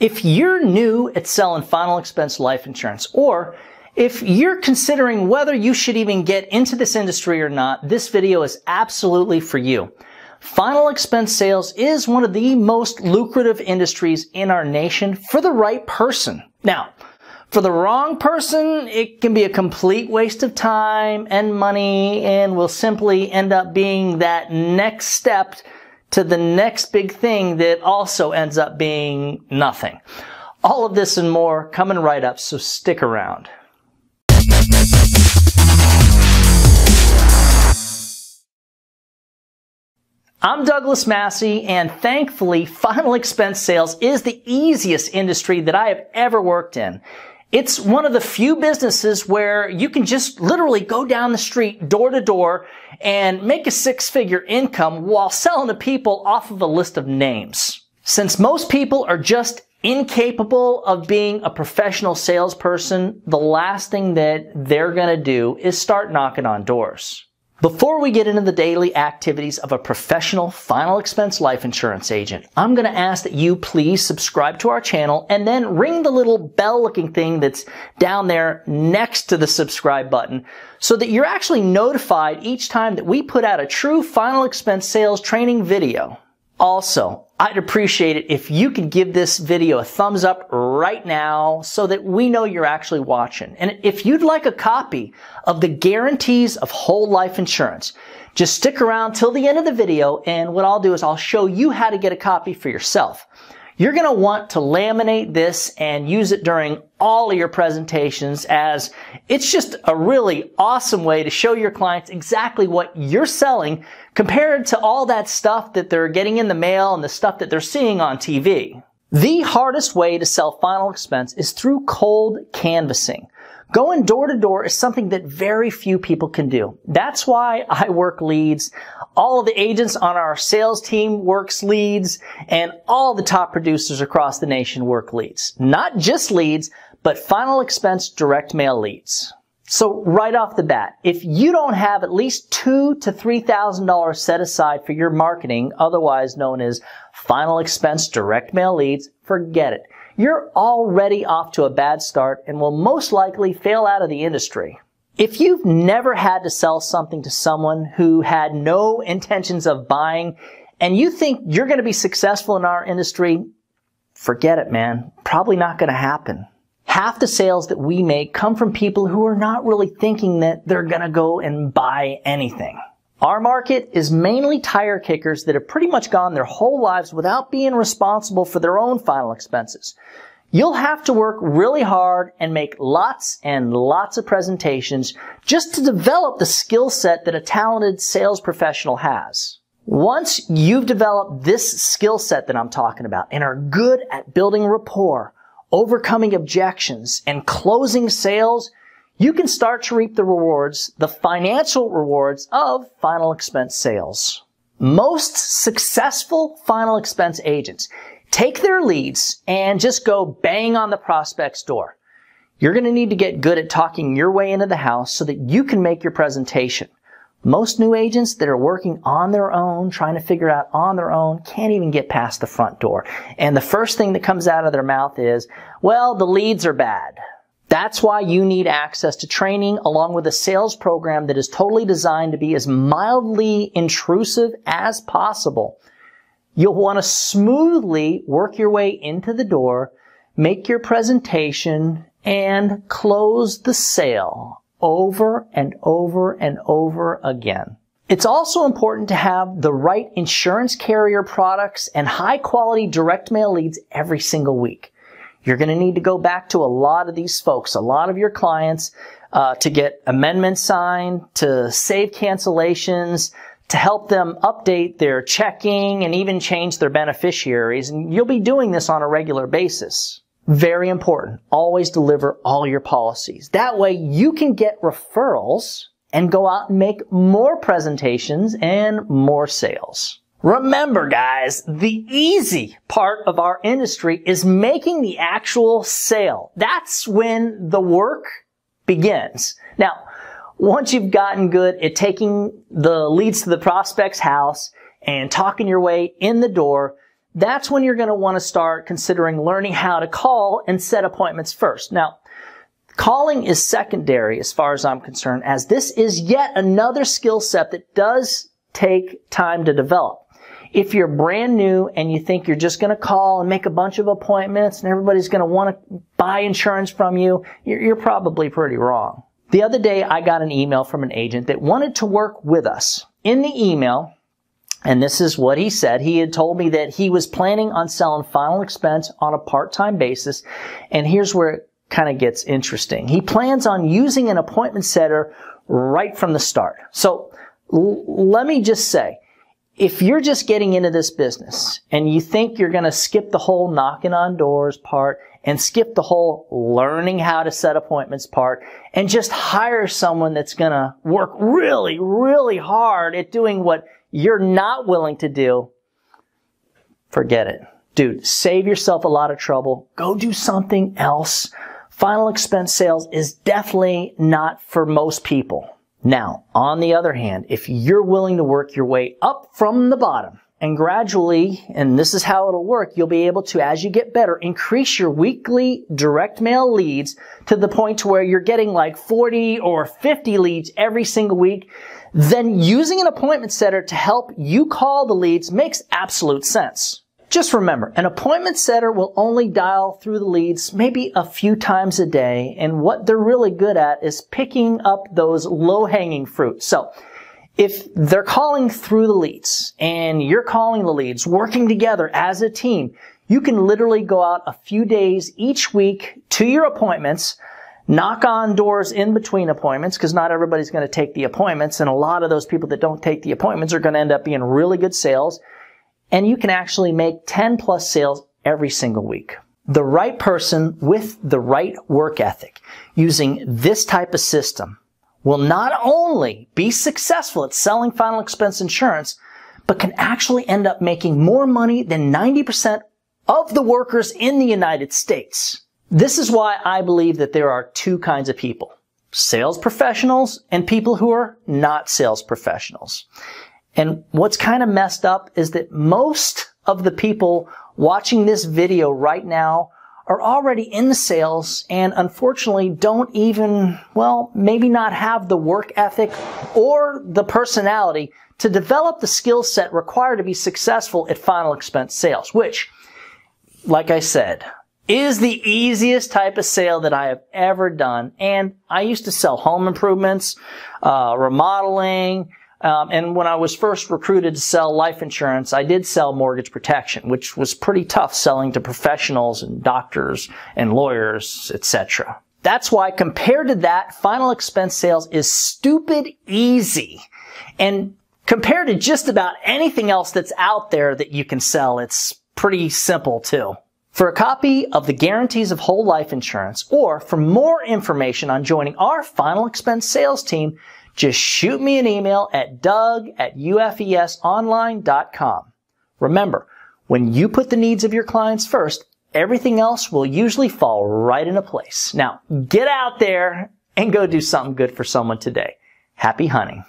If you're new at selling final expense life insurance, or if you're considering whether you should even get into this industry or not, this video is absolutely for you. Final expense sales is one of the most lucrative industries in our nation for the right person. Now, for the wrong person, it can be a complete waste of time and money and will simply end up being that next step to the next big thing that also ends up being nothing. All of this and more coming right up, so stick around. I'm Douglas Massi, and thankfully, final expense sales is the easiest industry that I have ever worked in. It's one of the few businesses where you can just literally go down the street door to door and make a six figure income while selling to people off of a list of names. Since most people are just incapable of being a professional salesperson, the last thing that they're going to do is start knocking on doors. Before we get into the daily activities of a professional final expense life insurance agent, I'm going to ask that you please subscribe to our channel and then ring the little bell looking thing that's down there next to the subscribe button so that you're actually notified each time that we put out a true final expense sales training video. Also, I'd appreciate it if you could give this video a thumbs up right now so that we know you're actually watching. And if you'd like a copy of the guarantees of whole life insurance, just stick around till the end of the video and what I'll do is I'll show you how to get a copy for yourself. You're going to want to laminate this and use it during all of your presentations as it's just a really awesome way to show your clients exactly what you're selling compared to all that stuff that they're getting in the mail and the stuff that they're seeing on TV. The hardest way to sell final expense is through cold canvassing. Going door to door is something that very few people can do. That's why I work leads. All of the agents on our sales team works leads and all the top producers across the nation work leads. Not just leads, but final expense direct mail leads. So right off the bat, if you don't have at least two to three thousand dollars set aside for your marketing, otherwise known as final expense direct mail leads, forget it you're already off to a bad start and will most likely fail out of the industry. If you've never had to sell something to someone who had no intentions of buying and you think you're going to be successful in our industry, forget it, man. Probably not going to happen. Half the sales that we make come from people who are not really thinking that they're going to go and buy anything. Our market is mainly tire kickers that have pretty much gone their whole lives without being responsible for their own final expenses. You'll have to work really hard and make lots and lots of presentations just to develop the skill set that a talented sales professional has. Once you've developed this skill set that I'm talking about and are good at building rapport, overcoming objections, and closing sales, you can start to reap the rewards, the financial rewards of final expense sales. Most successful final expense agents take their leads and just go bang on the prospect's door. You're going to need to get good at talking your way into the house so that you can make your presentation. Most new agents that are working on their own, trying to figure out on their own, can't even get past the front door. And the first thing that comes out of their mouth is, well, the leads are bad. That's why you need access to training along with a sales program that is totally designed to be as mildly intrusive as possible. You'll want to smoothly work your way into the door, make your presentation, and close the sale over and over and over again. It's also important to have the right insurance carrier products and high quality direct mail leads every single week. You're going to need to go back to a lot of these folks, a lot of your clients, uh, to get amendments signed, to save cancellations, to help them update their checking and even change their beneficiaries. And you'll be doing this on a regular basis. Very important. Always deliver all your policies. That way you can get referrals and go out and make more presentations and more sales. Remember guys, the easy part of our industry is making the actual sale. That's when the work begins. Now, once you've gotten good at taking the leads to the prospect's house and talking your way in the door, that's when you're going to want to start considering learning how to call and set appointments first. Now, calling is secondary as far as I'm concerned, as this is yet another skill set that does take time to develop. If you're brand new and you think you're just going to call and make a bunch of appointments and everybody's going to want to buy insurance from you, you're, you're probably pretty wrong. The other day, I got an email from an agent that wanted to work with us. In the email, and this is what he said. He had told me that he was planning on selling final expense on a part-time basis. And here's where it kind of gets interesting. He plans on using an appointment setter right from the start. So l- let me just say, if you're just getting into this business and you think you're going to skip the whole knocking on doors part and skip the whole learning how to set appointments part and just hire someone that's going to work really, really hard at doing what you're not willing to do, forget it. Dude, save yourself a lot of trouble. Go do something else. Final expense sales is definitely not for most people. Now, on the other hand, if you're willing to work your way up from the bottom and gradually, and this is how it'll work, you'll be able to, as you get better, increase your weekly direct mail leads to the point to where you're getting like 40 or 50 leads every single week. Then using an appointment setter to help you call the leads makes absolute sense. Just remember, an appointment setter will only dial through the leads maybe a few times a day, and what they're really good at is picking up those low-hanging fruit. So, if they're calling through the leads and you're calling the leads, working together as a team, you can literally go out a few days each week to your appointments, knock on doors in between appointments because not everybody's going to take the appointments and a lot of those people that don't take the appointments are going to end up being really good sales and you can actually make 10 plus sales every single week. The right person with the right work ethic using this type of system will not only be successful at selling final expense insurance, but can actually end up making more money than 90% of the workers in the United States. This is why I believe that there are two kinds of people. Sales professionals and people who are not sales professionals. And what's kind of messed up is that most of the people watching this video right now are already in sales and unfortunately don't even, well, maybe not have the work ethic or the personality to develop the skill set required to be successful at final expense sales, which, like I said, is the easiest type of sale that I have ever done. And I used to sell home improvements, uh, remodeling, um, and when I was first recruited to sell life insurance, I did sell mortgage protection, which was pretty tough selling to professionals and doctors and lawyers, etc. That's why compared to that, final expense sales is stupid easy. And compared to just about anything else that's out there that you can sell, it's pretty simple too. For a copy of the guarantees of whole life insurance or for more information on joining our final expense sales team, just shoot me an email at doug at ufesonline.com. Remember, when you put the needs of your clients first, everything else will usually fall right into place. Now, get out there and go do something good for someone today. Happy hunting.